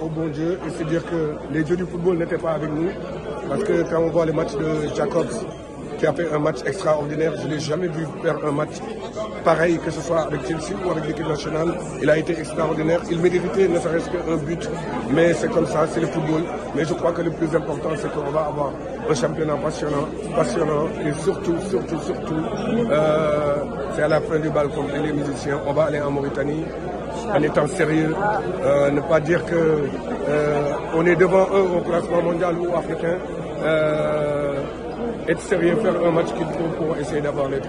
au bon Dieu et se dire que les dieux du football n'étaient pas avec nous. Parce que quand on voit les matchs de Jacobs, qui a fait un match extraordinaire, je ne l'ai jamais vu faire un match pareil, que ce soit avec Chelsea ou avec l'équipe nationale. Il a été extraordinaire. Il méritait ne serait-ce qu'un but. Mais c'est comme ça, c'est le football. Mais je crois que le plus important, c'est qu'on va avoir un championnat passionnant, passionnant et surtout, surtout, surtout, euh, c'est à la fin du bal comme les musiciens. On va aller en Mauritanie en étant sérieux, euh, ne pas dire que euh, on est devant eux au classement mondial ou africain, euh, être sérieux, faire un match qu'il faut pour essayer d'avoir les